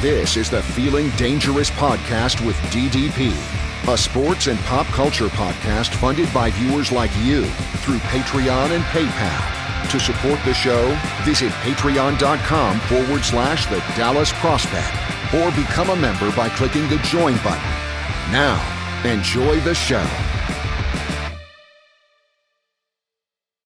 This is the Feeling Dangerous podcast with DDP, a sports and pop culture podcast funded by viewers like you through Patreon and PayPal. To support the show, visit patreon.com forward slash the Dallas Prospect or become a member by clicking the join button. Now, enjoy the show.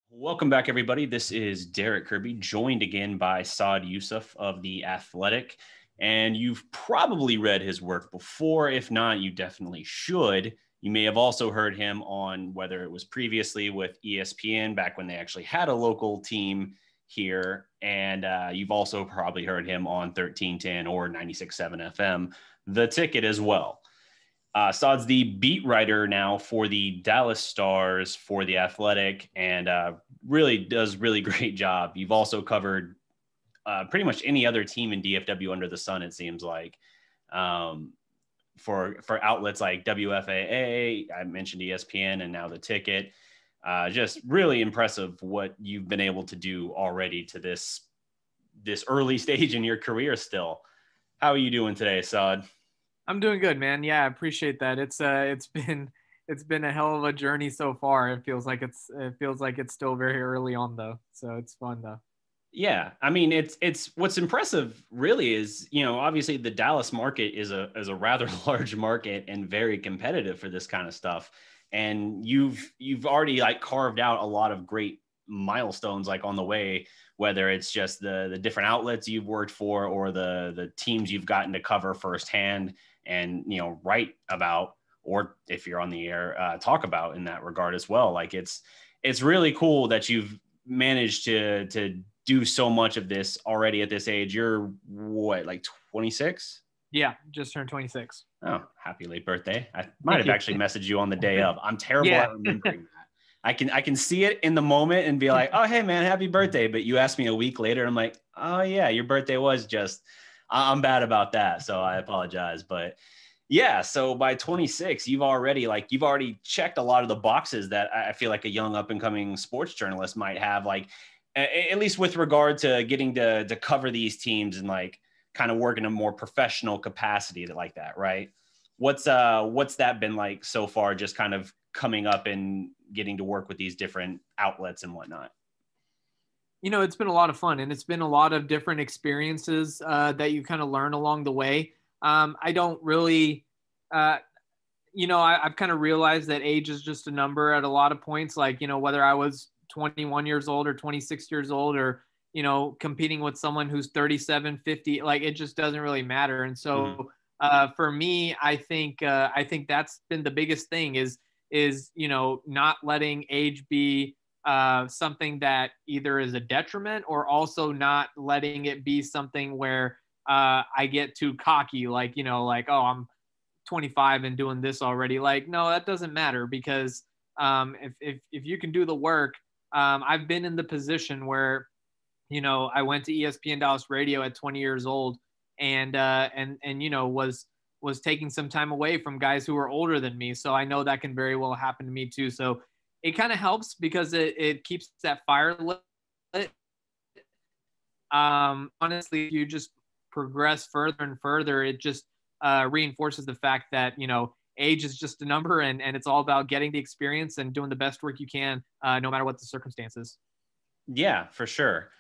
Welcome back, everybody. This is Darreck Kirby, joined again by Saad Yousuf of The Athletic. And you've probably read his work before. If not, you definitely should. You may have also heard him on whether it was previously with ESPN back when they actually had a local team here. And uh, you've also probably heard him on 1310 or 96.7 FM, the ticket as well. Uh, the beat writer now for the Dallas Stars for the Athletic, and uh, really does really great job. You've also covered uh, pretty much any other team in DFW under the sun. It seems like um, for for outlets like WFAA, I mentioned ESPN, and now the Ticket. Uh, just really impressive what you've been able to do already to this this early stage in your career. Still, how are you doing today, Saad? I'm doing good, man. Yeah, I appreciate that. It's uh, it's been it's been a hell of a journey so far. It feels like it's it feels like it's still very early on though, so it's fun though. Yeah, I mean it's it's what's impressive really is you know obviously the Dallas market is a is a rather large market and very competitive for this kind of stuff, and you've you've already like carved out a lot of great milestones like on the way whether it's just the the different outlets you've worked for or the the teams you've gotten to cover firsthand and you know write about or if you're on the air uh, talk about in that regard as well. Like it's it's really cool that you've managed to to do so much of this already at this age you're what like 26 yeah just turned 26 oh happy late birthday i might have actually messaged you on the day of i'm terrible yeah. at remembering that I can I can see it in the moment and be like, oh hey man, happy birthday. But you asked me a week later, I'm like, oh yeah, your birthday was just I'm bad about that. So I apologize. But yeah, so by 26, you've already like you've already checked a lot of the boxes that I feel like a young up and coming sports journalist might have, like at least with regard to getting to to cover these teams and like kind of work in a more professional capacity like that, right? What's uh what's that been like so far? Just kind of coming up and getting to work with these different outlets and whatnot you know it's been a lot of fun and it's been a lot of different experiences uh, that you kind of learn along the way um, i don't really uh, you know I, i've kind of realized that age is just a number at a lot of points like you know whether i was 21 years old or 26 years old or you know competing with someone who's 37 50 like it just doesn't really matter and so mm. uh, for me i think uh, i think that's been the biggest thing is is you know not letting age be uh, something that either is a detriment or also not letting it be something where uh, I get too cocky, like, you know, like, oh, I'm 25 and doing this already. Like, no, that doesn't matter because um, if, if, if you can do the work, um, I've been in the position where, you know, I went to ESPN Dallas Radio at 20 years old and, uh, and, and, you know, was, was taking some time away from guys who were older than me. So I know that can very well happen to me too. So it kind of helps because it, it keeps that fire lit. Um, honestly, if you just progress further and further, it just uh, reinforces the fact that, you know, age is just a number and, and it's all about getting the experience and doing the best work you can, uh, no matter what the circumstances. Yeah, for sure.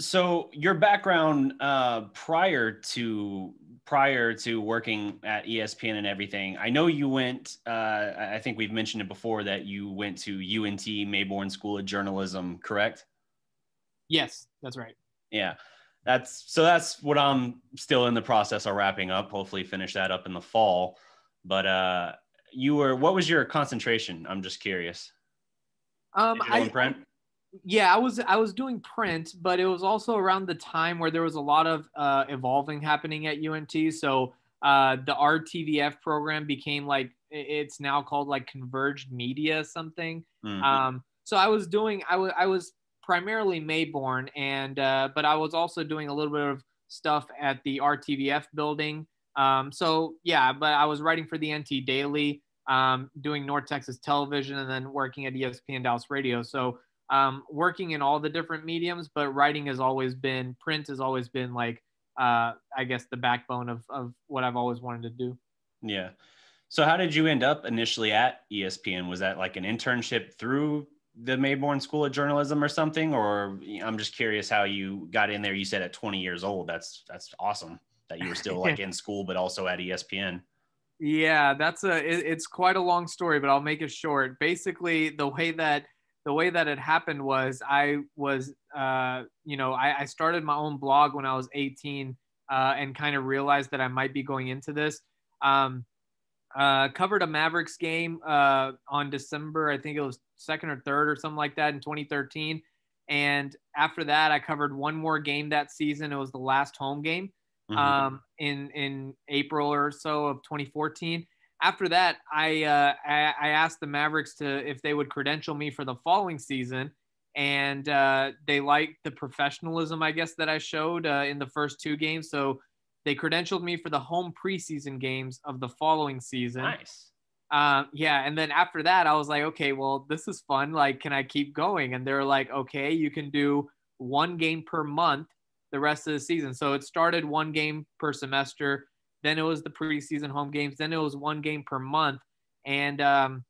So your background uh, prior to prior to working at ESPN and everything, I know you went. Uh, I think we've mentioned it before that you went to UNT Mayborn School of Journalism, correct? Yes, that's right. Yeah, that's so. That's what I'm still in the process of wrapping up. Hopefully, finish that up in the fall. But uh, you were. What was your concentration? I'm just curious. Um, I, print? yeah i was i was doing print but it was also around the time where there was a lot of uh, evolving happening at unt so uh, the rtvf program became like it's now called like converged media something mm-hmm. um, so i was doing I was primarily mayborn and uh, but i was also doing a little bit of stuff at the rtvf building um, so yeah but i was writing for the nt daily um, doing north texas television and then working at espn dallas radio so um, working in all the different mediums, but writing has always been print has always been like uh, I guess the backbone of of what I've always wanted to do. Yeah. So how did you end up initially at ESPN? Was that like an internship through the Mayborn School of Journalism or something? Or I'm just curious how you got in there. You said at 20 years old. That's that's awesome that you were still like in school, but also at ESPN. Yeah, that's a it, it's quite a long story, but I'll make it short. Basically, the way that the way that it happened was I was uh, you know I, I started my own blog when I was 18 uh, and kind of realized that I might be going into this. Um, uh, covered a Mavericks game uh, on December, I think it was second or third or something like that in 2013. And after that, I covered one more game that season. It was the last home game mm-hmm. um, in in April or so of 2014. After that, I, uh, I, I asked the Mavericks to if they would credential me for the following season, and uh, they liked the professionalism, I guess, that I showed uh, in the first two games. So they credentialed me for the home preseason games of the following season. Nice. Um, yeah, and then after that, I was like, okay, well, this is fun. Like, can I keep going? And they're like, okay, you can do one game per month the rest of the season. So it started one game per semester. Then it was the preseason home games. Then it was one game per month. And um,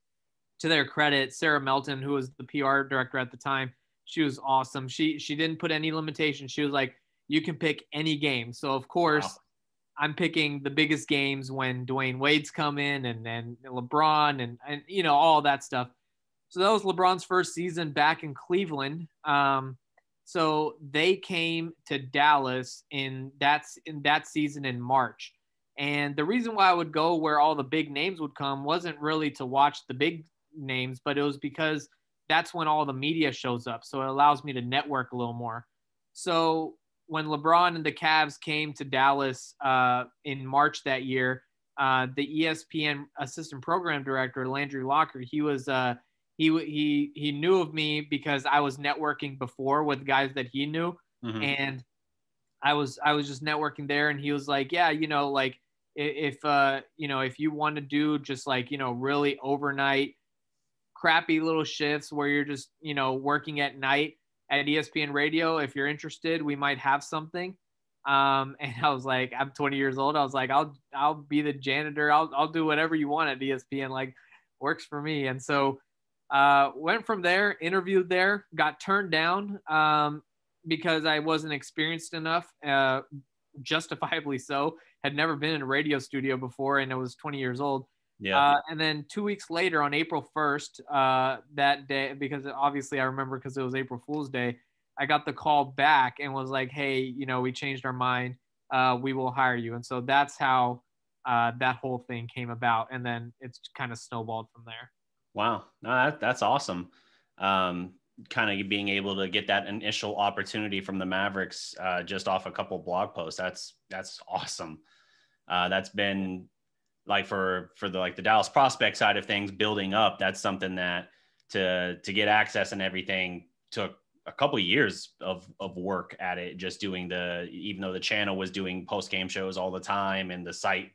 to their credit, Sarah Melton, who was the PR director at the time, she was awesome. She she didn't put any limitations. She was like, you can pick any game. So of course, wow. I'm picking the biggest games when Dwyane Wade's come in and then LeBron and and you know all that stuff. So that was LeBron's first season back in Cleveland. Um, so they came to Dallas in that's in that season in March. And the reason why I would go where all the big names would come wasn't really to watch the big names, but it was because that's when all the media shows up. So it allows me to network a little more. So when LeBron and the Cavs came to Dallas uh, in March that year, uh, the ESPN assistant program director Landry Locker, he was uh, he he he knew of me because I was networking before with guys that he knew, mm-hmm. and I was I was just networking there, and he was like, yeah, you know, like if uh you know if you want to do just like you know really overnight crappy little shifts where you're just you know working at night at ESPN Radio. If you're interested, we might have something. Um, and I was like, I'm 20 years old. I was like, I'll I'll be the janitor. I'll I'll do whatever you want at ESPN. Like, works for me. And so, uh, went from there, interviewed there, got turned down um, because I wasn't experienced enough. Uh, justifiably so. Had never been in a radio studio before, and I was 20 years old. Yeah. Uh, and then two weeks later, on April 1st, uh, that day, because obviously I remember because it was April Fool's Day, I got the call back and was like, hey, you know, we changed our mind. Uh, we will hire you. And so that's how uh, that whole thing came about. And then it's kind of snowballed from there. Wow. No, that, that's awesome. Um, kind of being able to get that initial opportunity from the Mavericks uh, just off a couple blog posts. That's, that's awesome. Uh, that's been like for for the like the Dallas prospect side of things building up, that's something that to to get access and everything took a couple years of of work at it just doing the even though the channel was doing post game shows all the time and the site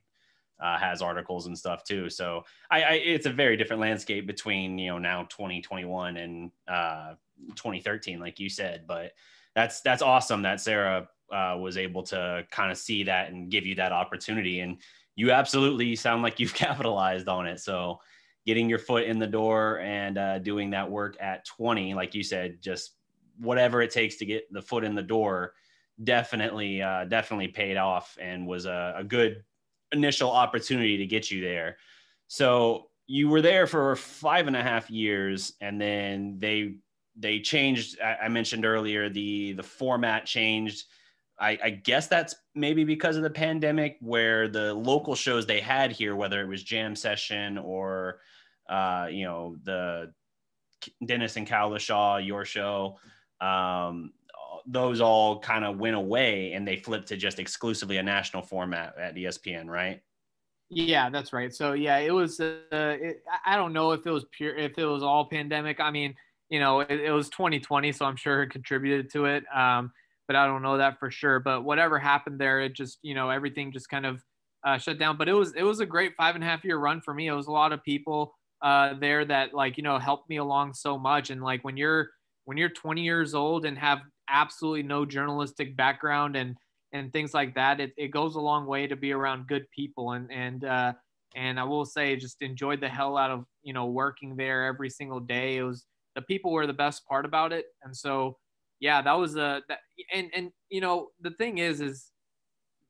uh, has articles and stuff too so I, I, it's a very different landscape between you know now 2021 and uh, 2013 like you said but that's that's awesome that sarah uh, was able to kind of see that and give you that opportunity and you absolutely sound like you've capitalized on it. So getting your foot in the door and uh, doing that work at 20, like you said, just whatever it takes to get the foot in the door, definitely, uh, definitely paid off and was a, a good initial opportunity to get you there. So you were there for five and a half years, and then they they changed. I, mentioned earlier the the format changed I, I, guess that's maybe because of the pandemic, where the local shows they had here, whether it was Jam Session or, uh, you know, the Dennis and Cowlishaw, your show, um, those all kind of went away and they flipped to just exclusively a national format at ESPN, right? Yeah, that's right. So yeah, it was. Uh, it, I don't know if it was pure, if it was all pandemic. I mean, you know, it, it was 2020, so I'm sure it contributed to it. Um, but I don't know that for sure. But whatever happened there, it just you know everything just kind of uh, shut down. But it was it was a great five and a half year run for me. It was a lot of people uh, there that like you know helped me along so much. And like when you're when you're 20 years old and have absolutely no journalistic background and and things like that. It, it goes a long way to be around good people and and uh, and I will say just enjoyed the hell out of you know working there every single day. It was the people were the best part about it, and so yeah, that was a that, and and you know the thing is is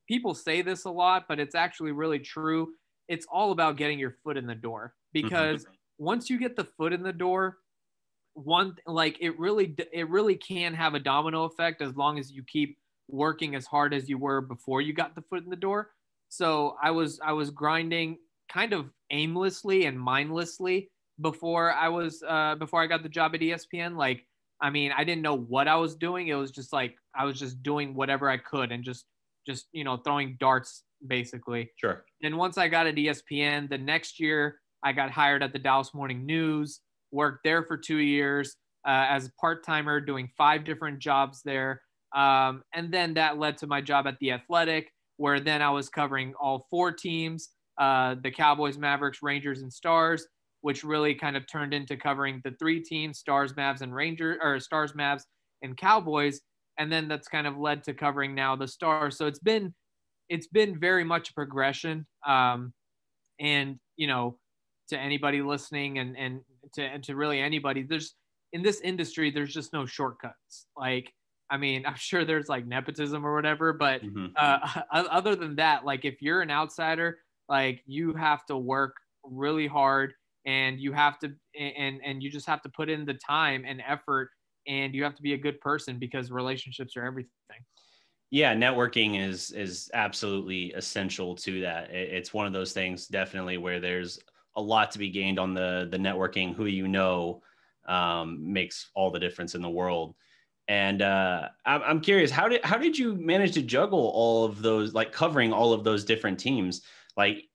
people say this a lot, but it's actually really true. It's all about getting your foot in the door mm-hmm. because once you get the foot in the door, one like it really it really can have a domino effect as long as you keep working as hard as you were before you got the foot in the door. So I was I was grinding kind of aimlessly and mindlessly before I was uh, before I got the job at ESPN. Like I mean, I didn't know what I was doing. It was just like I was just doing whatever I could and just just you know throwing darts basically. Sure. And once I got at ESPN, the next year I got hired at the Dallas Morning News. Worked there for two years uh, as a part timer, doing five different jobs there. Um, and then that led to my job at the Athletic, where then I was covering all four teams uh, the Cowboys, Mavericks, Rangers, and Stars, which really kind of turned into covering the three teams Stars, Mavs, and Rangers, or Stars, Mavs, and Cowboys. And then that's kind of led to covering now the Stars. So it's been it's been very much a progression. Um, and you know, to anybody listening and and to and to really anybody, there's in this industry, there's just no shortcuts. Like I mean, I'm sure there's like nepotism or whatever, but mm-hmm. uh, other than that, like if you're an outsider, like you have to work really hard and you have to and and you just have to put in the time and effort and you have to be a good person because relationships are everything yeah networking is is absolutely essential to that it's one of those things definitely where there's a lot to be gained on the the networking who you know um, makes all the difference in the world and uh, I'm, curious how did how did you manage to juggle all of those like covering all of those different teams like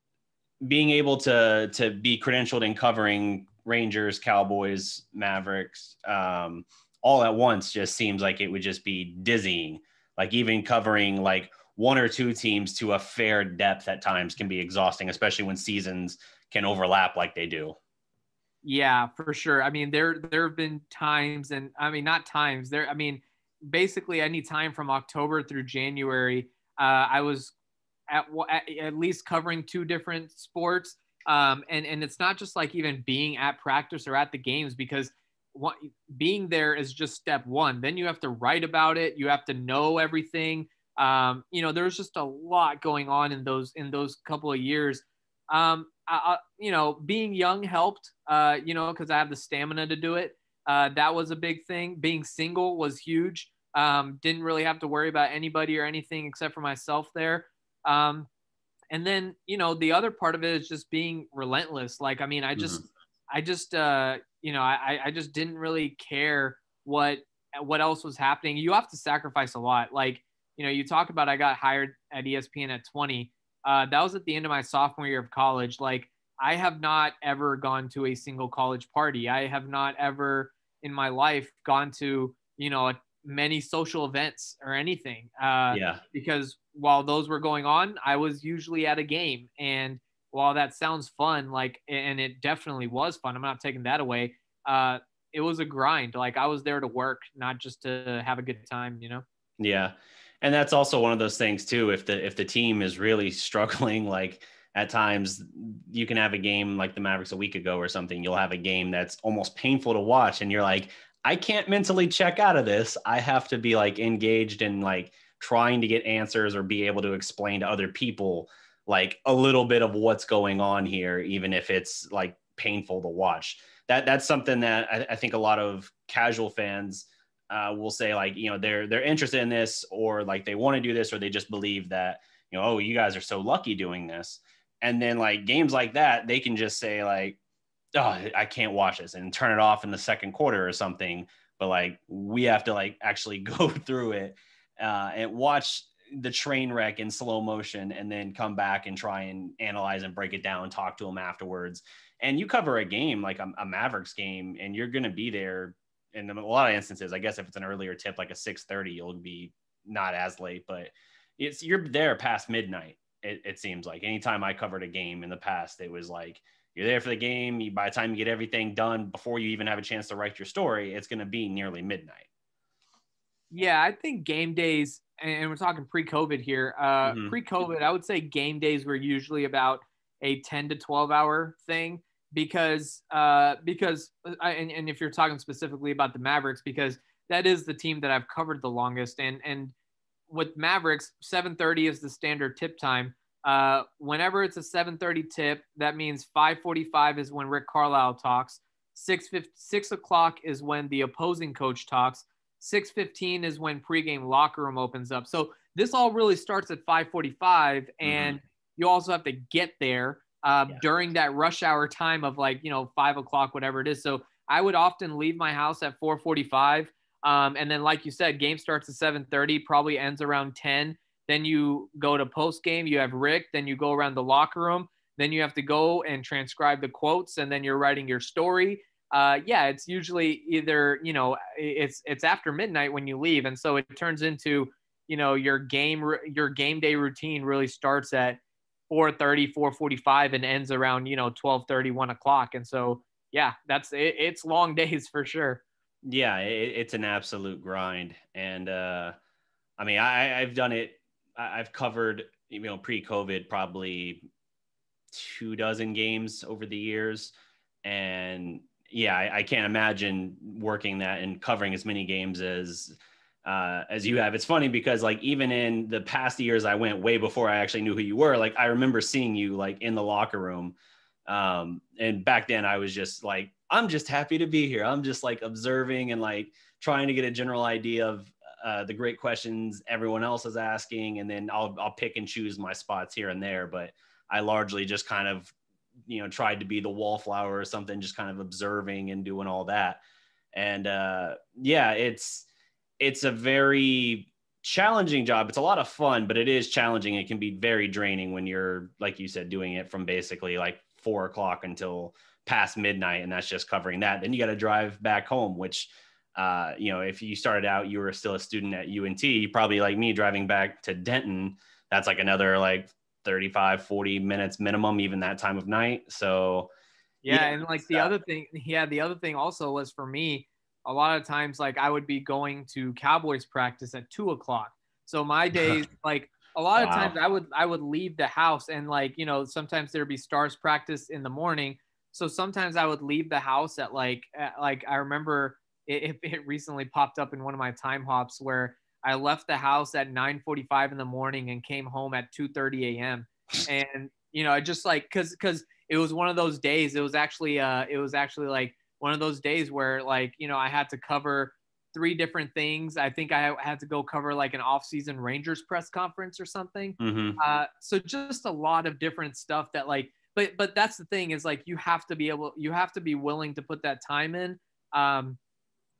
being able to to be credentialed in covering Rangers, Cowboys, Mavericks, um, all at once just seems like it would just be dizzying. Like even covering like one or two teams to a fair depth at times can be exhausting, especially when seasons can overlap like they do. Yeah, for sure. I mean, there there have been times, and I mean, not times. There, I mean, basically, any time from October through January, uh, I was at, at least covering two different sports. Um, and and it's not just like even being at practice or at the games because what, being there is just step one. Then you have to write about it. You have to know everything. Um, you know, there's just a lot going on in those in those couple of years. Um, I, you know, being young helped, uh, you know, because I have the stamina to do it. Uh, that was a big thing. Being single was huge. Um, didn't really have to worry about anybody or anything except for myself there. Um, and then, you know, the other part of it is just being relentless. Like, I mean, I just, mm-hmm. I just, uh, you know, I, I just didn't really care what, what else was happening. You have to sacrifice a lot. Like, you know, you talk about I got hired at ESPN at 20 uh, that was at the end of my sophomore year of college. Like, I have not ever gone to a single college party. I have not ever in my life gone to, you know, many social events or anything. Uh, yeah. Because while those were going on, I was usually at a game. And while that sounds fun, like, and it definitely was fun, I'm not taking that away. Uh, it was a grind. Like, I was there to work, not just to have a good time, you know? Yeah and that's also one of those things too if the if the team is really struggling like at times you can have a game like the mavericks a week ago or something you'll have a game that's almost painful to watch and you're like i can't mentally check out of this. I have to be like engaged in like trying to get answers or be able to explain to other people like a little bit of what's going on here even if it's like painful to watch. That that's something that I, I think a lot of casual fans uh, will say like you know they're they're interested in this or like they want to do this or they just believe that you know oh you guys are so lucky doing this. And then like games like that they can just say like oh i can't watch this and turn it off in the second quarter or something. But like we have to like actually go through it uh, and watch the train wreck in slow motion and then come back and try and analyze and break it down talk to them afterwards. And you cover a game like a, a mavericks game and you're going to be there in a lot of instances, I guess if it's an earlier tip, like a 6:30, you'll be not as late, but it's you're there past midnight. It, it, seems like anytime I covered a game in the past, it was like you're there for the game. You, by the time you get everything done before you even have a chance to write your story, it's going to be nearly midnight. Yeah, I think game days, and we're talking pre-COVID here. Uh, mm-hmm. Pre-COVID, I would say game days were usually about a 10 to 12 hour thing because uh, because I, and, and if you're talking specifically about the Mavericks, because that is the team that I've covered the longest, and and with Mavericks, 7:30 is the standard tip time. Uh, whenever it's a 7:30 tip, that means 5:45 is when Rick Carlisle talks. 6 6 o'clock is when the opposing coach talks. 6:15 is when pregame locker room opens up. So this all really starts at 5:45, mm-hmm. and mm-hmm. you also have to get there uh, yeah. during that rush hour time of like you know five o'clock, whatever it is. So I would often leave my house at 4:45, um, and then like you said, game starts at 7:30, probably ends around 10 then you go to post game, you have Rick, then you go around the locker room, then you have to go and transcribe the quotes, and then you're writing your story. Uh, yeah, it's usually either you know it's it's after midnight when you leave, and so it turns into you know your game your game day routine really starts at 4:30, 4:45, and ends around you know 12:30, 1 o'clock, and so yeah, that's it, it's long days for sure. Yeah, it, it's an absolute grind, and uh, I mean I, I've done it I've covered, you know, pre-COVID probably two dozen games over the years, and yeah, I, I can't imagine working that and covering as many games as uh, as you have. It's funny because like even in the past years I went way before I actually knew who you were. Like I remember seeing you like in the locker room, um, and back then I was just like I'm just happy to be here. I'm just like observing and like trying to get a general idea of uh, the great questions everyone else is asking, and then I'll I'll pick and choose my spots here and there. But I largely just kind of you know tried to be the wallflower or something, just kind of observing and doing all that. And uh, yeah, it's it's a very challenging job. It's a lot of fun, but it is challenging. It can be very draining when you're, like you said, doing it from basically like four o'clock until past midnight, and that's just covering that. Then you got to drive back home, which uh, you know, if you started out, you were still a student at UNT, probably like me driving back to Denton, that's like another like 35, 40 minutes minimum, even that time of night. So, yeah. yeah and like the other thing, yeah, the other thing also was for me, a lot of times, like I would be going to Cowboys practice at two o'clock. So my days, like a lot wow. of times I would, I would leave the house and like, you know, sometimes there'd be stars practice in the morning. So sometimes I would leave the house at like, at, like I remember it, it recently popped up in one of my time hops where I left the house at 9:45 in the morning and came home at 2:30 a.m. And you know, I just like because because it was one of those days. It was actually uh, it was actually like one of those days where like you know I had to cover three different things. I think I had to go cover like an off-season Rangers press conference or something. Mm-hmm. Uh, so just a lot of different stuff that like, but but that's the thing is like you have to be able, you have to be willing to put that time in. Um,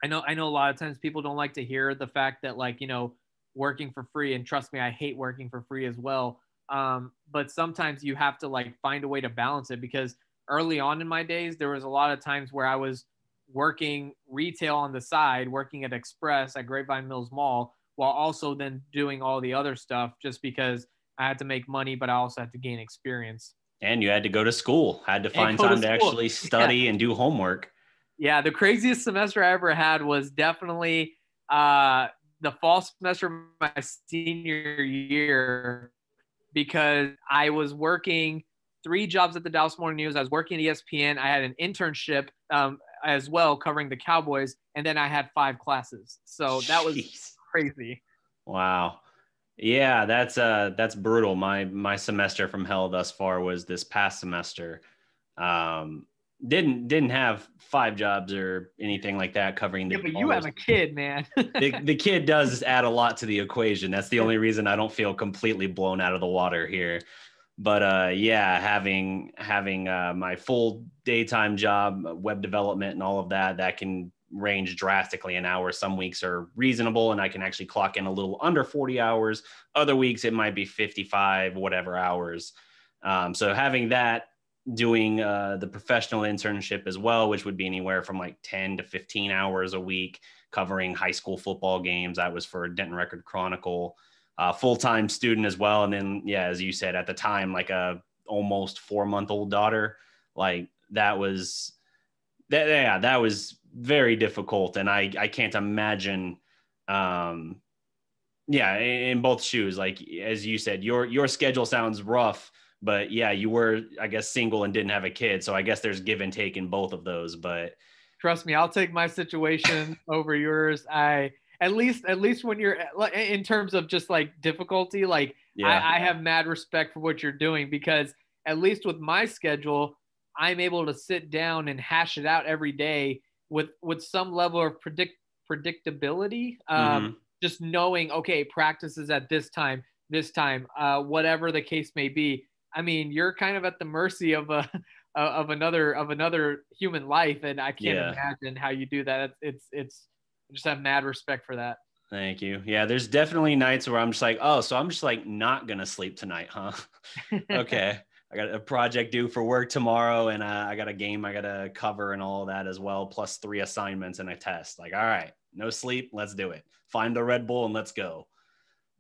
I know I know a lot of times people don't like to hear the fact that like you know working for free and trust me I hate working for free as well um, but sometimes you have to like find a way to balance it because early on in my days there was a lot of times where I was working retail on the side working at Express at Grapevine Mills Mall while also then doing all the other stuff just because I had to make money but I also had to gain experience. And you had to go to school had to find time to, to actually study yeah. and do homework. Yeah, the craziest semester I ever had was definitely uh, the fall semester of my senior year because I was working three jobs at the Dallas Morning News. I was working at ESPN. I had an internship um, as well covering the Cowboys, and then I had five classes. So that was Jeez. crazy. Wow. Yeah, that's uh that's brutal. My my semester from hell thus far was this past semester. Um didn't didn't have five jobs or anything like that covering the. Yeah, but you have a kid, man. the, the kid does add a lot to the equation. That's the only reason I don't feel completely blown out of the water here. But uh, yeah, having having uh, my full daytime job, web development, and all of that, that can range drastically in hours. Some weeks are reasonable, and I can actually clock in a little under 40 hours. Other weeks, it might be 55, whatever hours. Um, so having that doing uh, the professional internship as well, which would be anywhere from like 10 to 15 hours a week covering high school football games. That was for Denton Record Chronicle, uh, full time student as well. And then, yeah, as you said at the time, like a almost four month old daughter, like that was that, yeah, that was very difficult. And I, I can't imagine um, Yeah, in both shoes. Like as you said, your your schedule sounds rough, but yeah, you were I guess single and didn't have a kid, so I guess there's give and take in both of those. But trust me, I'll take my situation over yours. I at least at least when you're in terms of just like difficulty, like yeah. I, I have mad respect for what you're doing because at least with my schedule, I'm able to sit down and hash it out every day with with some level of predict predictability. Um, mm-hmm just knowing okay practices at this time this time uh, whatever the case may be i mean you're kind of at the mercy of a of another of another human life and i can't yeah. imagine how you do that it's it's I just have mad respect for that Thank you. Yeah, there's definitely nights where I'm just like, oh, so I'm just like not gonna sleep tonight, huh? okay. I got a project due for work tomorrow, and uh, I got a game I gotta cover and all that as well, plus three assignments and a test. Like, all right, no sleep, let's do it. Find the Red Bull and let's go.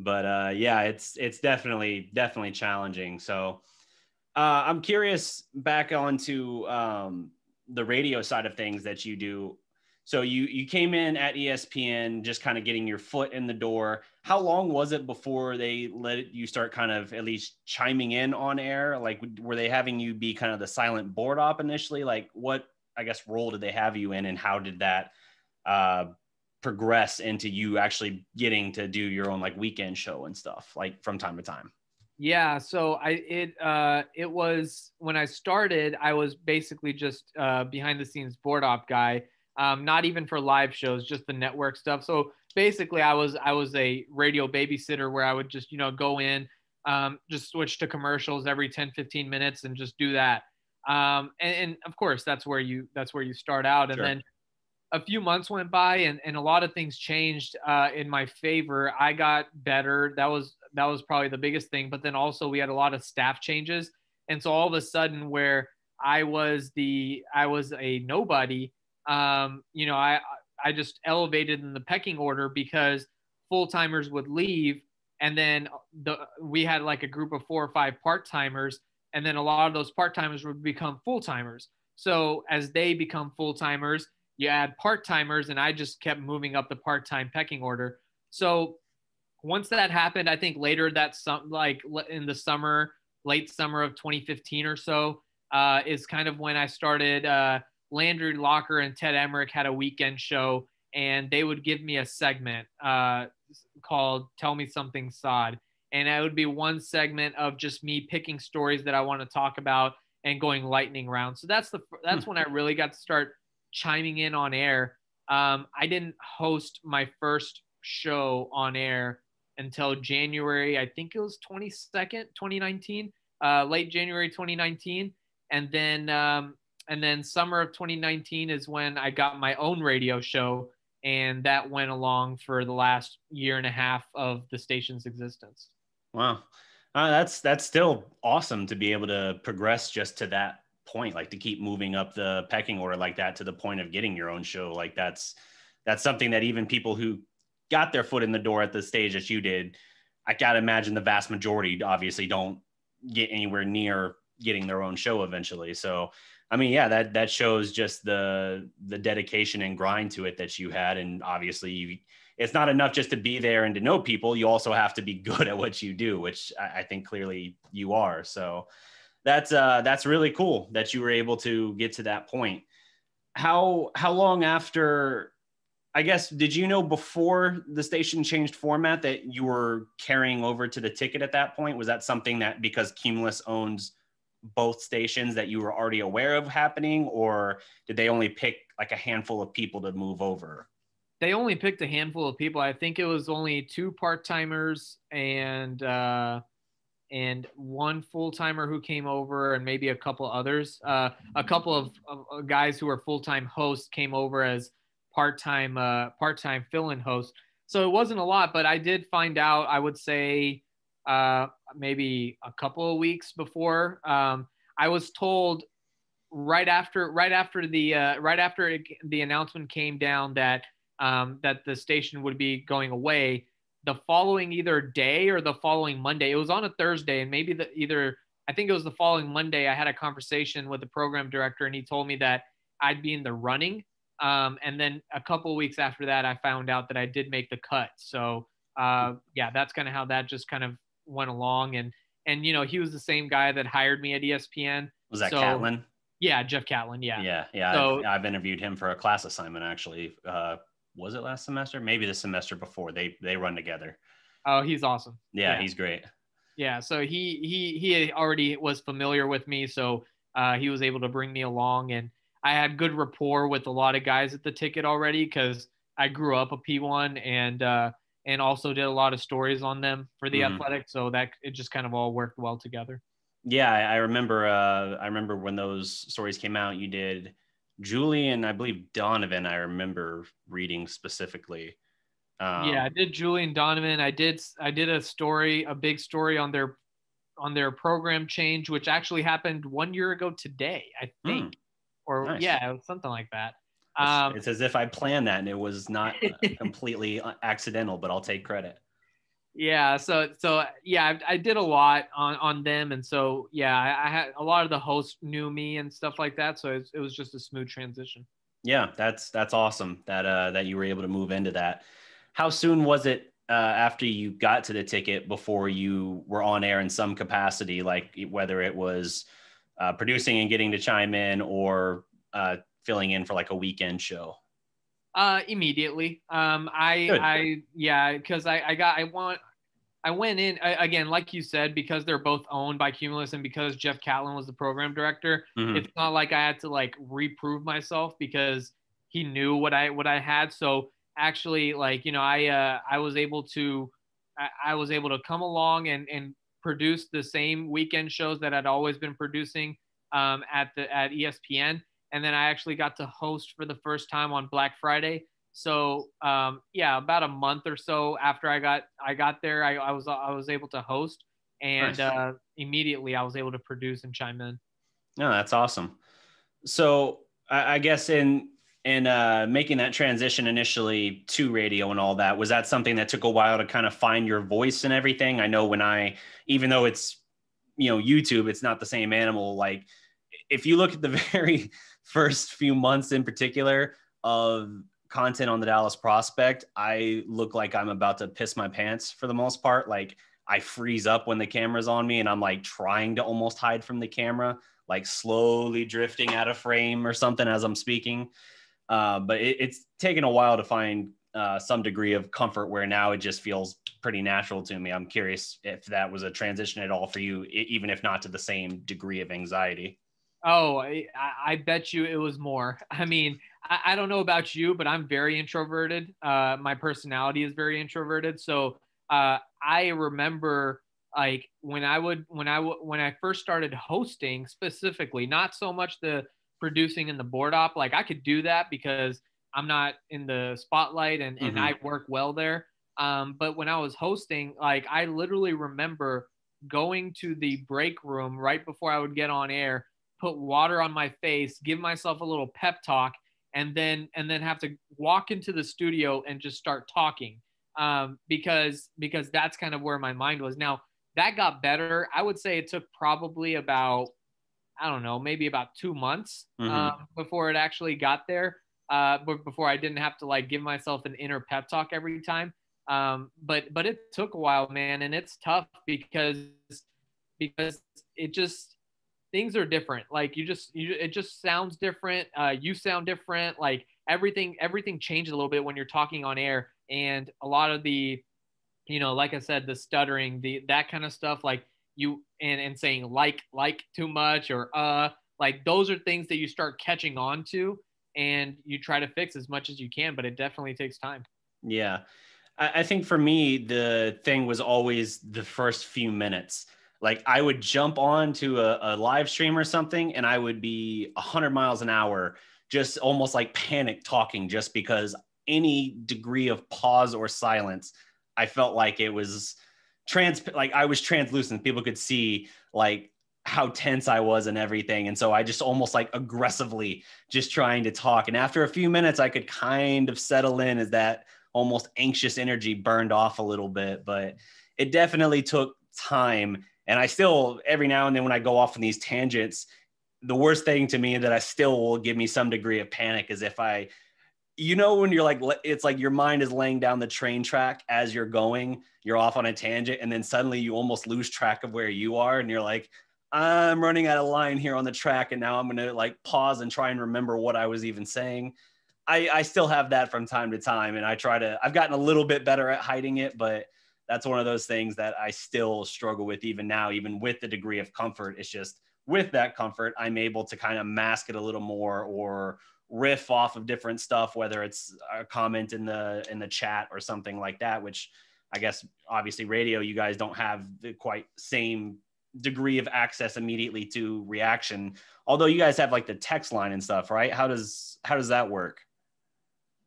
But uh, yeah, it's it's definitely definitely challenging. So uh, I'm curious back onto um, the radio side of things that you do so you you came in at espn just kind of getting your foot in the door. How long was it before they let you start kind of at least chiming in on air? Like were they having you be kind of the silent board op initially? Like what i guess role did they have you in and how did that uh, progress into you actually getting to do your own like weekend show and stuff like from time to time? Yeah so i it uh it was when i started i was basically just uh behind the scenes board op guy um, not even for live shows, just the network stuff. So basically, I was I was a radio babysitter where I would just you know go in, um, just switch to commercials every 10, 15 minutes and just do that. Um, and, and, of course, that's where you that's where you start out, and sure. then a few months went by and, and a lot of things changed uh, in my favor. I got better. That was that was probably the biggest thing. But then also we had a lot of staff changes, and so all of a sudden, where I was the I was a nobody um, you know, I I just elevated in the pecking order because full timers would leave, and then the we had like a group of four or five part timers, and then a lot of those part timers would become full timers. So as they become full timers, you add part timers, and I just kept moving up the part time pecking order. So once that happened, I think later that some like in the summer, late summer of 2015 or so, uh, is kind of when I started. Uh, Landry Locker and Ted Emmerich had a weekend show, and they would give me a segment uh, called "Tell Me Something Saad," and it would be one segment of just me picking stories that I want to talk about and going lightning round. So that's the that's hmm. when I really got to start chiming in on air. Um, I didn't host my first show on air until January. I think it was 22nd, 2019, uh, late January 2019, and then um, and then summer of 2019 is when I got my own radio show, and that went along for the last year and a half of the station's existence. Wow, uh, that's that's still awesome to be able to progress just to that point, like to keep moving up the pecking order like that to the point of getting your own show. Like that's that's something that even people who got their foot in the door at the stage that you did, I gotta imagine the vast majority obviously don't get anywhere near getting their own show eventually. So I mean, yeah, that that shows just the the dedication and grind to it that you had, and obviously, you, it's not enough just to be there and to know people. You also have to be good at what you do, which I, I think clearly you are. So that's uh, that's really cool that you were able to get to that point. How how long after? I guess did you know before the station changed format that you were carrying over to the ticket at that point? Was that something that because Cumulus owns both stations that you were already aware of happening, or did they only pick like a handful of people to move over? They only picked a handful of people. I think it was only two part timers and uh, and one full timer who came over, and maybe a couple others. Uh, a couple of, of guys who were full time hosts came over as part time uh, part time fill in hosts. So it wasn't a lot, but I did find out. I would say uh, maybe a couple of weeks before. Um, I was told right after right after the uh, right after it, the announcement came down that um, that the station would be going away. The following either day or the following Monday, it was on a Thursday, and maybe the either I think it was the following Monday. I had a conversation with the program director, and he told me that I'd be in the running. Um, and then a couple weeks after that, I found out that I did make the cut. So uh, yeah, that's kind of how that just kind of went along. And and you know, he was the same guy that hired me at ESPN. Was that So- Catlin? Yeah, Jeff Catlin. Yeah. Yeah, yeah. So- I've, I've interviewed him for a class assignment actually. Uh, was it last semester? Maybe the semester before. They they run together. Oh, he's awesome. Yeah, Yeah. he's great. Yeah. So he he he already was familiar with me, so uh, he was able to bring me along, and I had good rapport with a lot of guys at the ticket already because I grew up a P1 and uh, and also did a lot of stories on them for the Mhm. athletic, so that it just kind of all worked well together. Yeah, I, I remember. Uh, I remember when those stories came out. You did Julian, and I believe Donovan. I remember reading specifically. Um, yeah, I did Julian Donovan. I did I did a story, a big story on their on their program change, which actually happened one year ago today, I think, or Hmm. nice. yeah, something like that. It's, Um, it's as if I planned that and it was not uh, completely uh, accidental, but I'll take credit. yeah, so so yeah, I, I did a lot on on them, and so yeah, I, I had a lot of the hosts knew me and stuff like that, so it, it was just a smooth transition. Yeah, that's that's awesome that uh, that you were able to move into that. How soon was it uh, after you got to the ticket before you were on air in some capacity, like whether it was uh, producing and getting to chime in or uh, filling in for like a weekend show? Uh, immediately. Um, I, Good. I, yeah, because I, I got, I want, I went in I, again, like you said, because they're both owned by Cumulus, and because Jeff Catlin was the program director. Mhm. It's not like I had to like reprove myself because he knew what I what I had. So actually, like you know, I uh, I was able to, I, I was able to come along and and produce the same weekend shows that I'd always been producing um, at the at ESPN and then I actually got to host for the first time on Black Friday. So um, yeah, about a month or so after I got I got there, I, I was I was able to host, and Nice. uh, immediately I was able to produce and chime in. No, that's awesome. So I, I guess in in uh, making that transition initially to radio and all that, was that something that took a while to kind of find your voice and everything? I know when I, even though it's you know YouTube, it's not the same animal. Like if you look at the very first few months in particular of content on the Dallas Prospect, I look like I'm about to piss my pants for the most part. Like I freeze up when the camera's on me and I'm like trying to almost hide from the camera like slowly drifting out of frame or something as I'm speaking. Uh, but it, it's taken a while to find uh, some degree of comfort where now it just feels pretty natural to me. I'm curious if that was a transition at all for you, even if not to the same degree of anxiety. Oh, I, I bet you it was more. I mean, I, I don't know about you, but I'm very introverted. Uh, my personality is very introverted. So uh, I remember like when I would when I w- when I first started hosting specifically, not so much the producing and the board op. Like I could do that because I'm not in the spotlight and, and Mhm. I work well there. Um, but when I was hosting, like I literally remember going to the break room right before I would get on air put water on my face, give myself a little pep talk, and then and then have to walk into the studio and just start talking um, because because that's kind of where my mind was. Now that got better. I would say it took probably about I don't know maybe about two months Mhm. um, before it actually got there. Uh, but before I didn't have to like give myself an inner pep talk every time. Um, but but it took a while, man, and it's tough because because it just things are different. Like you just you it just sounds different. Uh, you sound different. Like everything everything changes a little bit when you're talking on air, and a lot of the, you know, like I said, the stuttering, the that kind of stuff, like you and and saying like like too much or uh like those are things that you start catching on to and you try to fix as much as you can but it definitely takes time Yeah. I, I think for me, the thing was always the first few minutes. Like I would jump on to a, a live stream or something and I would be 100 miles an hour, just almost like panic talking, just because any degree of pause or silence, I felt like it was trans, like I was translucent. People could see like how tense I was and everything. And so I just almost like aggressively just trying to talk. And after a few minutes, I could kind of settle in as that almost anxious energy burned off a little bit. But it definitely took time. And I still, every now and then, when I go off on these tangents, the worst thing to me that I still will give me some degree of panic is if I you know when you're like it's like your mind is laying down the train track as you're going you're off on a tangent and then suddenly you almost lose track of where you are and you're like i'm running out of line here on the track and now i'm going to like pause and try and remember what i was even saying. I, I still have that from time to time and i try to i've gotten a little bit better at hiding it but that's one of those things that i still struggle with even now even with the degree of comfort it's just with that comfort i'm able to kind of mask it a little more or riff off of different stuff, whether it's a comment in the in the chat or something like that. Which I guess obviously radio, you guys don't have the quite same degree of access immediately to reaction. Although you guys have like the text line and stuff, right? How does how does that work?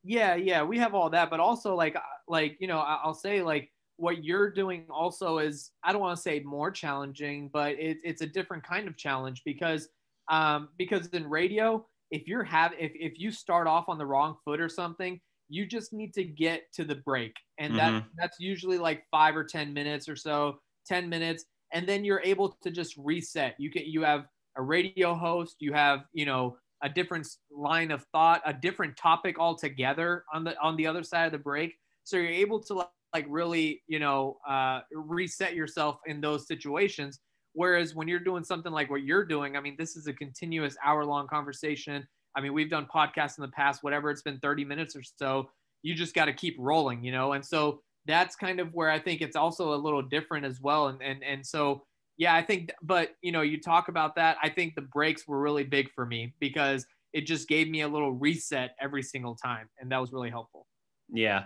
Yeah, yeah, we have all that, but also like like you know, I'll say like what you're doing also is I don't want to say more challenging, but it, it's a different kind of challenge because um, because in radio if you're have if, if you start off on the wrong foot or something you just need to get to the break. And mm-hmm. that that's usually like five or ten minutes or so 10 minutes and then you're able to just reset. You can you have a radio host you have you know a different line of thought a different topic altogether on the on the other side of the break. So you're able to like really you know uh, reset yourself in those situations Whereas when you're doing something like what you're doing, I mean, this is a continuous hour long conversation. I mean, we've done podcasts in the past, whatever it's been 30 minutes or so. You just got to keep rolling, you know? And so that's kind of where I think it's also a little different as well. And, and, and so, yeah, I think, but, you know, you talk about that. I think the breaks were really big for me because it just gave me a little reset every single time. And that was really helpful. Yeah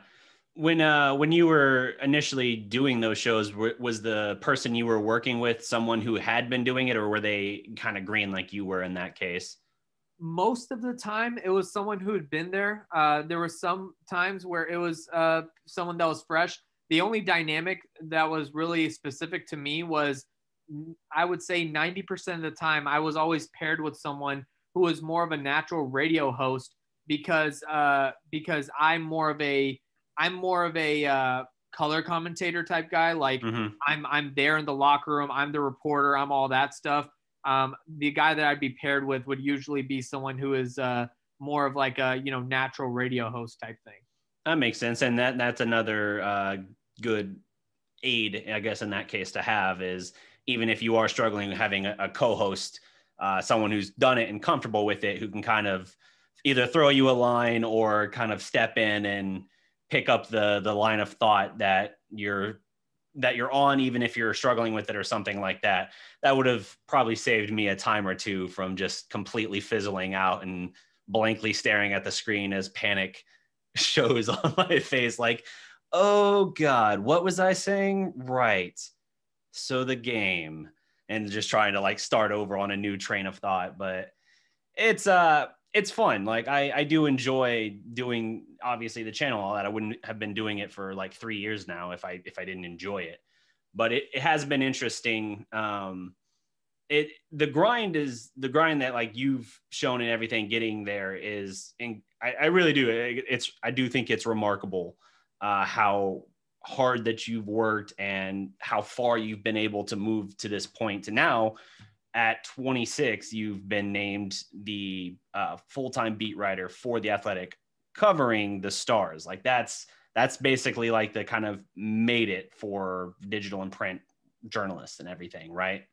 when uh when you were initially doing those shows was the person you were working with someone who had been doing it or were they kind of green like you were in that case? Most of the time it was someone who had been there. Uh there were some times where it was uh someone that was fresh. The only dynamic that was really specific to me was i would say 90% of the time i was always paired with someone who was more of a natural radio host because uh because i'm more of a I'm more of a uh, color commentator type guy. Like mm-hmm. I'm I'm there in the locker room. I'm the reporter. I'm all that stuff. Um, the guy that I'd be paired with would usually be someone who is uh, more of like a you know natural radio host type thing. That makes sense, and that that's another uh, good aid, I guess, in that case to have is even if you are struggling having a, a co-host, uh, someone who's done it and comfortable with it, who can kind of either throw you a line or kind of step in and pick up the the line of thought that you're that you're on even if you're struggling with it or something like that that would have probably saved me a time or two from just completely fizzling out and blankly staring at the screen as panic shows on my face like oh god what was i saying? Right. So the game and just trying to like start over on a new train of thought but it's uh it's fun. Like I, I do enjoy doing obviously the channel, all that. I wouldn't have been doing it for like three years now if I if I didn't enjoy it. But it, it has been interesting. Um it the grind is the grind that like you've shown and everything getting there is and I, I really do. It, it's I do think it's remarkable uh how hard that you've worked and how far you've been able to move to this point to now at 26, you've been named the uh, full-time beat writer for the Athletic, covering the Stars. Like that's that's basically like the kind of made it for digital and print journalists and everything, right?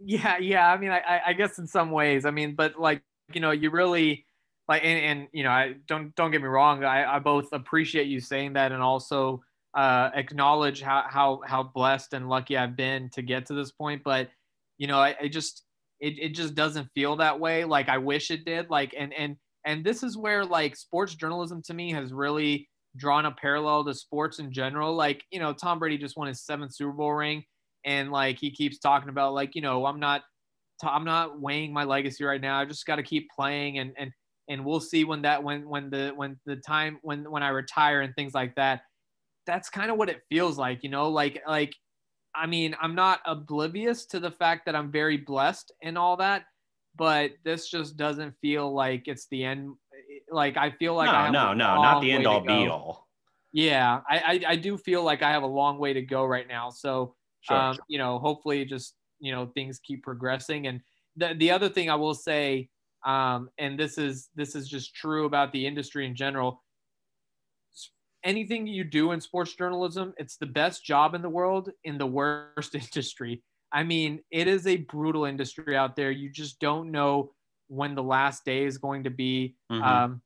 Yeah, yeah. I mean, I, I guess in some ways, I mean, but like you know, you really like, and, and you know, I don't don't get me wrong. I, I both appreciate you saying that and also uh, acknowledge how how how blessed and lucky I've been to get to this point, but you know, I, I just it, it just doesn't feel that way. Like I wish it did. Like and and and this is where like sports journalism to me has really drawn a parallel to sports in general. Like, you know, Tom Brady just won his seventh Super Bowl ring and like he keeps talking about like, you know, I'm not I'm not weighing my legacy right now. I just got to keep playing and and and we'll see when that when when the when the time when when I retire and things like that. That's kind of what it feels like, you know, like like I mean, I'm not oblivious to the fact that I'm very blessed and all that, but this just doesn't feel like it's the end. Like I feel like no, I no, no, not the end all be all. Yeah, I, I, I do feel like I have a long way to go right now. So, sure. um, you know, hopefully, just you know, things keep progressing. And the the other thing I will say, um, and this is this is just true about the industry in general anything you do in sports journalism it's the best job in the world in the worst industry i mean it is a brutal industry out there you just don't know when the last day is going to be mm-hmm. um,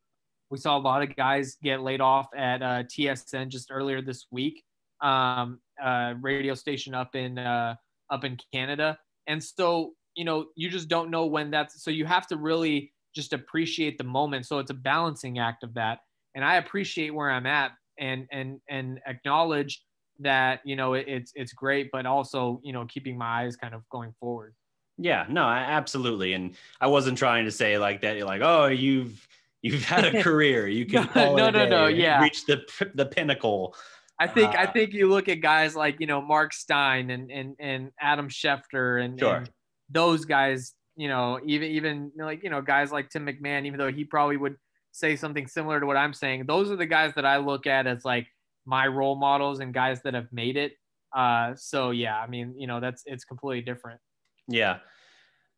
we saw a lot of guys get laid off at uh, tsn just earlier this week um, uh, radio station up in uh, up in canada and so you know, you just don't know when that's so you have to really just appreciate the moment. So it's a balancing act of that. And I appreciate where I'm at and and and acknowledge that, you know, it, it's it's great, but also, you know, keeping my eyes kind of going forward. Yeah, no, absolutely. And I wasn't trying to say like that, you're like, oh, you've you've had a career. You can no, no, no, no, yeah, reach the the pinnacle. I think uh, I think you look at guys like you know Mark Stein and and and Adam Schefter and, sure. and those guys, you know, even even like you know guys like Tim McMahon, even though he probably would say something similar to what I'm saying, those are the guys that I look at as like my role models and guys that have made it. Uh, so yeah, I mean, you know, that's it's completely different. Yeah,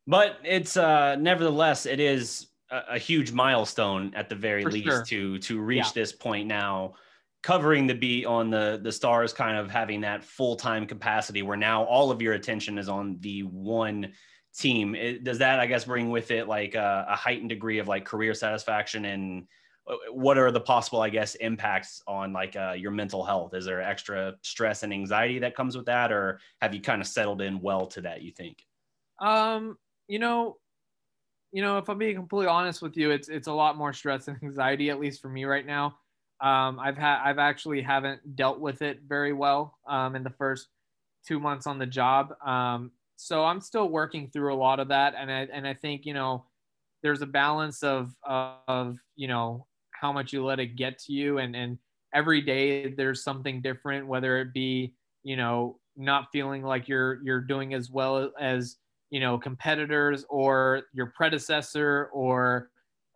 but it's uh, nevertheless it is a, a huge milestone at the very For least sure. to to reach yeah. this point now covering the beat on the the stars kind of having that full-time capacity where now all of your attention is on the one team it, does that i guess bring with it like a, a, heightened degree of like career satisfaction? And uh, what are the possible i guess impacts on like uh, your mental health? Is there extra stress and anxiety that comes with that or have you kind of settled in well to that you think? Um you know you know if i'm being completely honest with you it's it's a lot more stress and anxiety at least for me right now. Um, I've had I've actually haven't dealt with it very well um, in the first two months on the job. Um, so I'm still working through a lot of that, and I and I think you know there's a balance of of you know how much you let it get to you, and and every day there's something different, whether it be you know not feeling like you're you're doing as well as you know competitors or your predecessor or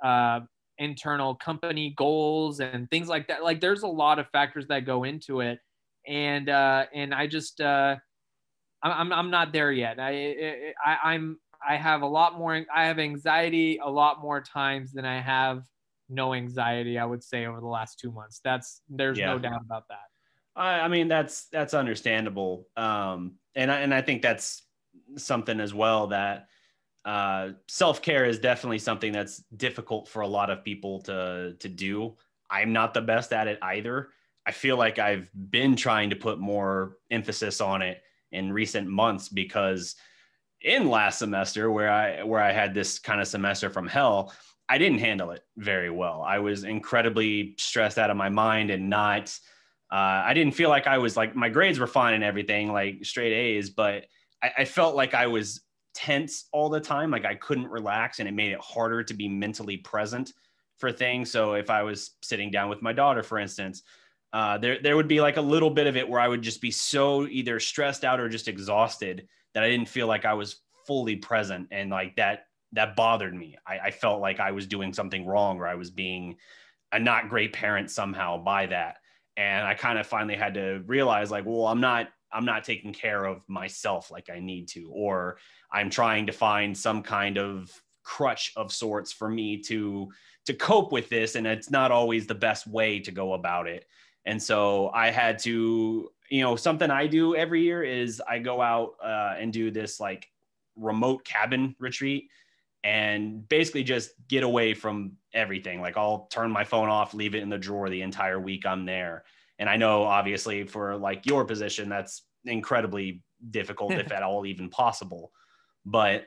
uh, internal company goals and things like that. Like there's a lot of factors that go into it. And, uh, and I just, uh, I'm, I'm not there yet. I, I, I'm, I have a lot more, I have anxiety a lot more times than I have no anxiety, I would say over the last two months. That's, there's yeah. no doubt about that. I, I mean, that's, that's understandable. Um, and I, and I think that's something as well that, uh, self care is definitely something that's difficult for a lot of people to to do. I'm not the best at it either. I feel like I've been trying to put more emphasis on it in recent months because in last semester where I where I had this kind of semester from hell, I didn't handle it very well. I was incredibly stressed out of my mind and not uh, I didn't feel like I was like my grades were fine and everything, like straight A's, but I, I felt like I was tense all the time. Like I couldn't relax and it made it harder to be mentally present for things. So if I was sitting down with my daughter, for instance, uh, there, there would be like a little bit of it where I would just be so either stressed out or just exhausted that I didn't feel like I was fully present. And like that, that bothered me. I, I felt like I was doing something wrong or I was being a not great parent somehow by that. And I kind of finally had to realize like, well, I'm not I'm not taking care of myself like I need to, or I'm trying to find some kind of crutch of sorts for me to to cope with this, and it's not always the best way to go about it. And so I had to, you know, something I do every year is I go out uh, and do this like remote cabin retreat and basically just get away from everything. Like I'll turn my phone off, leave it in the drawer the entire week I'm there and I know obviously for like your position, that's incredibly difficult, if at all even possible. But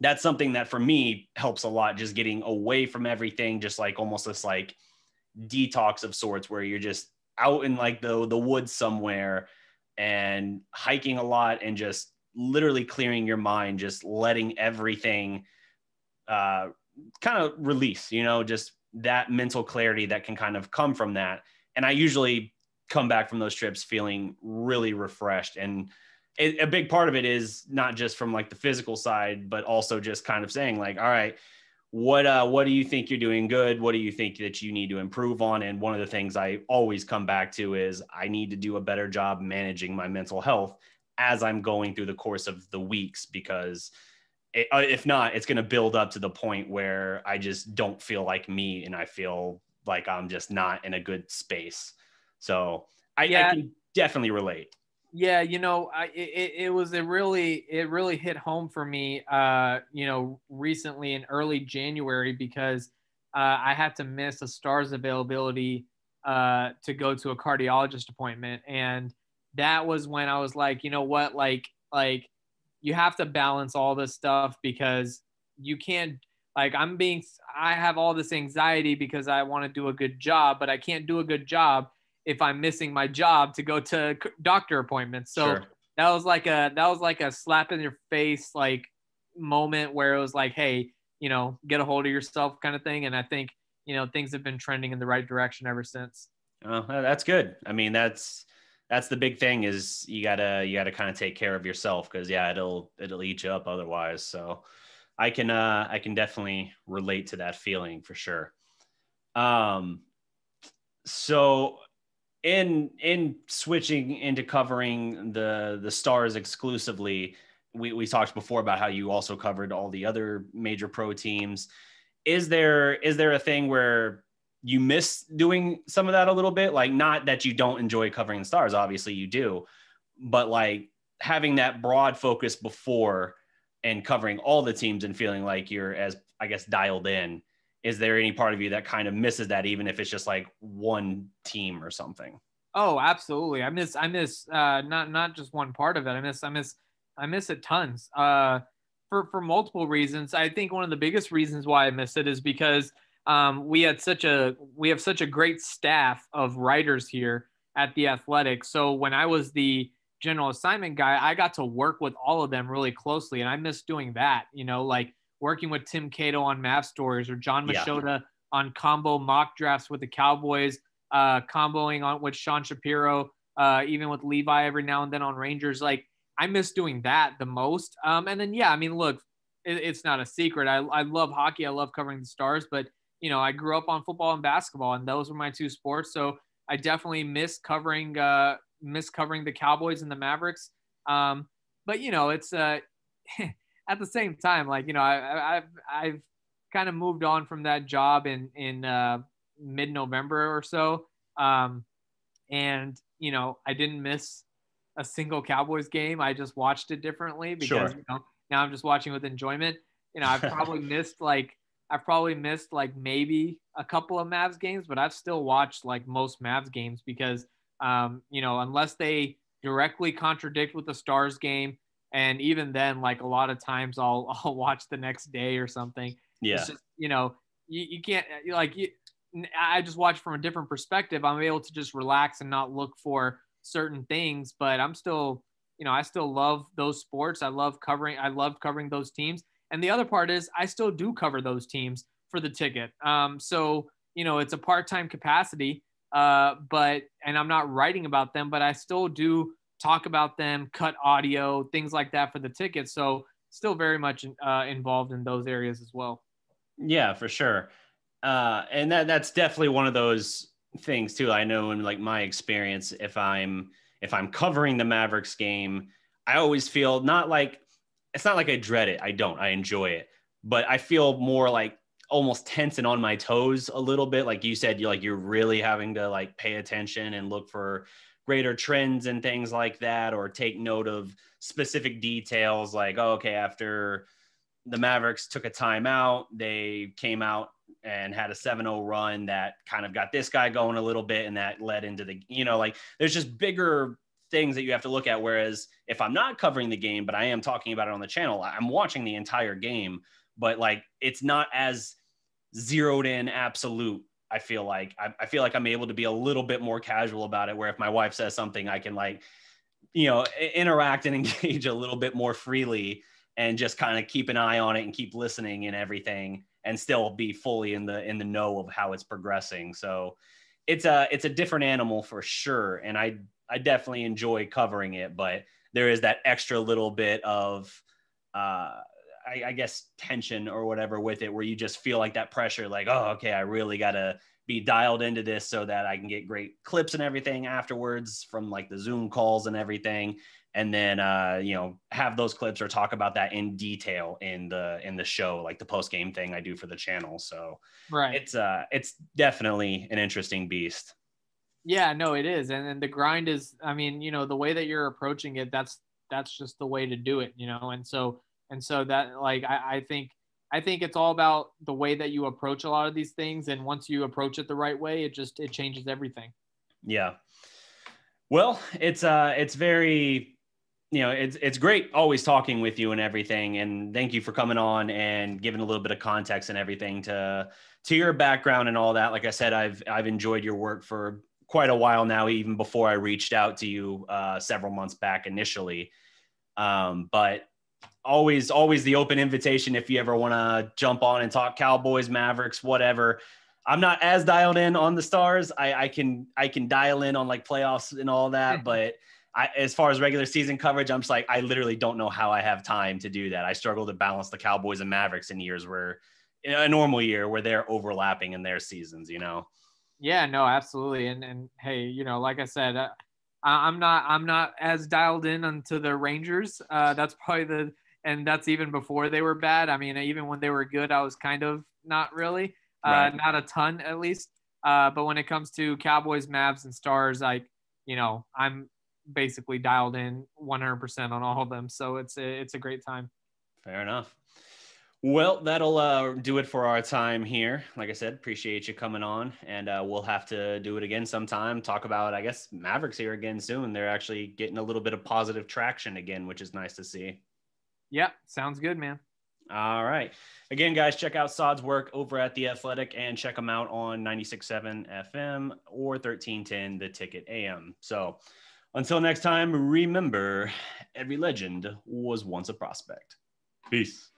that's something that for me helps a lot, just getting away from everything, just like almost this like detox of sorts where you're just out in like the the woods somewhere and hiking a lot and just literally clearing your mind, just letting everything uh, kind of release, you know, just that mental clarity that can kind of come from that. And I usually come back from those trips feeling really refreshed and it, a big part of it is not just from like the physical side but also just kind of saying like all right what uh what do you think you're doing good what do you think that you need to improve on and one of the things i always come back to is i need to do a better job managing my mental health as i'm going through the course of the weeks because it, uh, if not, it's going to build up to the point where I just don't feel like me and I feel like I'm just not in a good space. So I, yeah. I can definitely relate. Yeah, you know, I, it, it was a really it really hit home for me, uh, you know, recently in early January because uh, I had to miss a stars availability uh, to go to a cardiologist appointment, and that was when I was like, you know what, like like you have to balance all this stuff because you can't like I'm being I have all this anxiety because I want to do a good job, but I can't do a good job if I'm missing my job to go to doctor appointments. So sure. that was like a that was like a slap in your face like moment where it was like, hey, you know, get a hold of yourself kind of thing. And I think you know things have been trending in the right direction ever since. Oh, that's good. I mean, that's that's the big thing is you gotta you gotta kind of take care of yourself because yeah, it'll it'll eat you up otherwise. So I can uh I can definitely relate to that feeling for sure. Um, so in in switching into covering the the stars exclusively we, we talked before about how you also covered all the other major pro teams. Is there is there a thing where you miss doing some of that a little bit? Like not that you don't enjoy covering the stars obviously you do but like having that broad focus before and covering all the teams and feeling like you're as i guess dialed in is there any part of you that kind of misses that even if it's just like one team or something? Oh absolutely. I miss i miss uh not not just one part of it. I miss i miss i miss it tons. Uh for for multiple reasons. I think one of the biggest reasons why i miss it is because um we had such a we have such a great staff of writers here at the athletic. So when i was the general assignment guy i got to work with all of them really closely and i miss doing that you know like working with Tim Cato on Mav Stories or Jon Machota yeah. on combo mock drafts with the Cowboys, uh, comboing on with Sean Shapiro, uh, even with Levi every now and then on Rangers. Like I miss doing that the most. Um, and then yeah, I mean, look, it, it's not a secret. I, I love hockey. I love covering the Stars, but you know, I grew up on football and basketball, and those were my two sports. So I definitely miss covering uh, miss covering the Cowboys and the Mavericks. Um, but you know, it's uh, at the same time, like you know, I, I've I've kind of moved on from that job in in uh, mid November or so, um, and you know, I didn't miss a single Cowboys game. I just watched it differently because sure. you know now I'm just watching with enjoyment. You know, I've probably missed like I've probably missed like maybe a couple of Mavs games, but I've still watched like most Mavs games because um, you know, unless they directly contradict with the Stars game and even then like a lot of times i'll i'll watch the next day or something. Yeah. just, you know you, you can't like you, i just watch from a different perspective. I'm able to just relax and not look for certain things but i'm still you know i still love those sports. I love covering i love covering those teams. And the other part is i still do cover those teams for the ticket. Um, so you know it's a part-time capacity uh, but and i'm not writing about them but i still do talk about them, cut audio, things like that for the tickets. So still very much uh, involved in those areas as well. Yeah, for sure. Uh, and that that's definitely one of those things too. I know in like my experience, if I'm if I'm covering the Mavericks game, I always feel not like it's not like I dread it. I don't. I enjoy it, but I feel more like almost tense and on my toes a little bit. Like you said, you like you're really having to like pay attention and look for greater trends and things like that, or take note of specific details like, oh, okay, after the Mavericks took a timeout, they came out and had a 7-0 run that kind of got this guy going a little bit and that led into the, you know, like there's just bigger things that you have to look at. Whereas if I'm not covering the game, but I am talking about it on the channel, I'm watching the entire game, but like it's not as zeroed in absolute I feel like I, I, feel like I'm able to be a little bit more casual about it. Where if my wife says something, I can like, you know, interact and engage a little bit more freely and just kind of keep an eye on it and keep listening and everything and still be fully in the in the know of how it's progressing. So it's a it's a different animal for sure. And I I definitely enjoy covering it, but there is that extra little bit of uh I, I, guess tension or whatever with it where you just feel like that pressure like oh okay i really gotta be dialed into this so that I can get great clips and everything afterwards from like the Zoom calls and everything. And then uh, you know, have those clips or talk about that in detail in the in the show, like the post game thing I do for the channel. So right. it's uh it's definitely an interesting beast. Yeah, no, it is. And then the grind is, I mean, you know, the way that you're approaching it, that's that's just the way to do it, you know. And so and so that like I, I think I think it's all about the way that you approach a lot of these things. And once you approach it the right way, it just it changes everything. Yeah. Well, it's uh it's very you know, it's it's great always talking with you and everything. And thank you for coming on and giving a little bit of context and everything to to your background and all that. Like I said, I've I've enjoyed your work for quite a while now, even before I reached out to you uh, several months back initially. Um, but always always the open invitation if you ever want to jump on and talk Cowboys, Mavericks, whatever. I'm not as dialed in on the stars. I, I can I can dial in on like playoffs and all that, but I, as far as regular season coverage, I'm just like I literally don't know how I have time to do that. I struggle to balance the Cowboys and Mavericks in years where in a normal year where they're overlapping in their seasons, you know. Yeah, no, absolutely. And and hey, you know, like I said, uh, I'm not I'm not as dialed in onto the Rangers. Uh, that's probably the and that's even before they were bad. I mean, even when they were good, I was kind of not really, uh, right. not a ton at least. Uh, but when it comes to Cowboys, Mavs, and Stars, like you know, I'm basically dialed in 100% on all of them. So it's a, it's a great time. Fair enough. Well, that'll uh, do it for our time here. Like I said, appreciate you coming on, and uh, we'll have to do it again sometime. Talk about, I guess, Mavericks here again soon. They're actually getting a little bit of positive traction again, which is nice to see. Yeah, sounds good, man. All right. Again, guys, check out Saad's work over at The Athletic and check them out on 96.7 FM or 1310 The Ticket AM. So until next time, remember every legend was once a prospect. Peace.